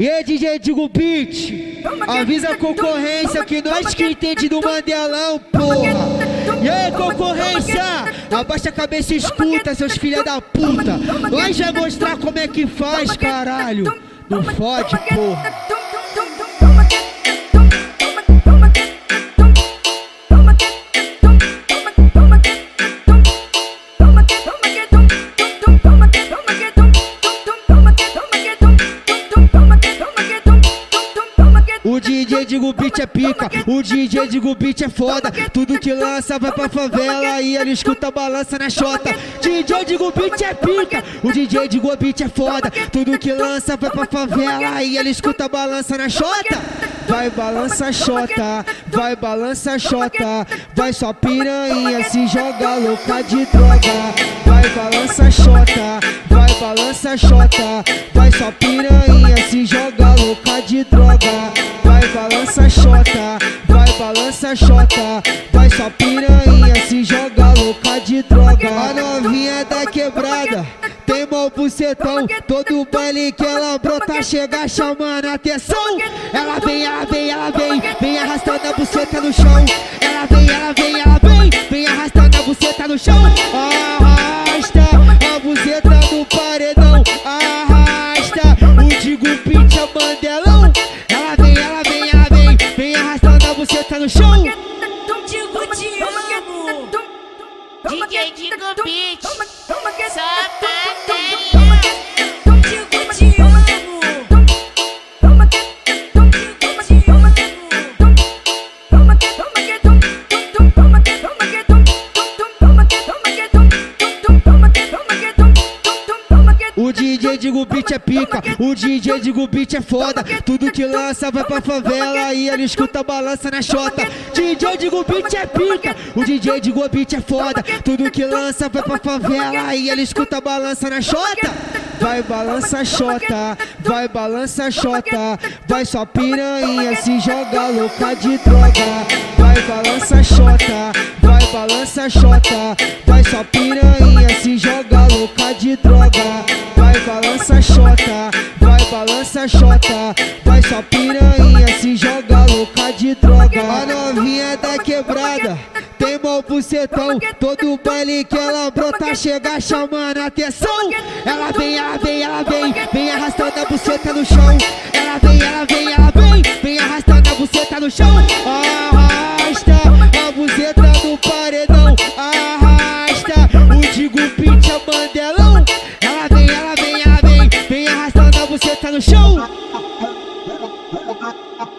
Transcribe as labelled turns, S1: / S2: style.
S1: E aí, DJ Digo Beat, avisa a concorrência que nós que entende do Mandelão, porra. E aí, concorrência, abaixa a cabeça e escuta, seus filha da puta. Nós já mostrar como é que faz, caralho. Não fode, porra. DJ Digo Beat é pica, o DJ Digo Beat é foda. Tudo que lança vai pra favela e ele escuta balança na chota. DJ Digo Beat é pica, o DJ Digo Beat é foda. Tudo que lança vai pra favela e ele escuta balança na chota. Vai balança chota, vai balança chota, vai só piranha se joga louca de droga. Vai balança chota, vai balança chota, vai só piranha se joga louca de droga balança xota, vai só piranha se joga louca de droga. A novinha da quebrada tem mal bucetão, todo baile que ela brota chega chamando atenção. Ela vem, ela vem, ela vem, vem arrastando a buceta no chão. Ela vem, ela vem, ela vem, no chão.
S2: DJ Digo Beat. Digo
S1: Beat é pica, o DJ Digo Beat é foda. Tudo que lança vai pra favela e ele escuta balança na chota. DJ Digo Beat é pica, o DJ Digo Beat é foda. Tudo que lança vai pra favela e ele escuta balança na chota. Vai balança chota, vai balança chota, vai só piranha se joga louca de droga. Vai balança chota, vai balança chota, vai só piranha se joga louca de droga balança xota, vai balança xota, vai só piranha se joga louca de droga. A novinha da quebrada tem mó bucetão, todo baile que ela brota chega chamando atenção. Ela vem, ela vem, ela vem, vem arrastando a buceta no chão. Ela Ha ha ha.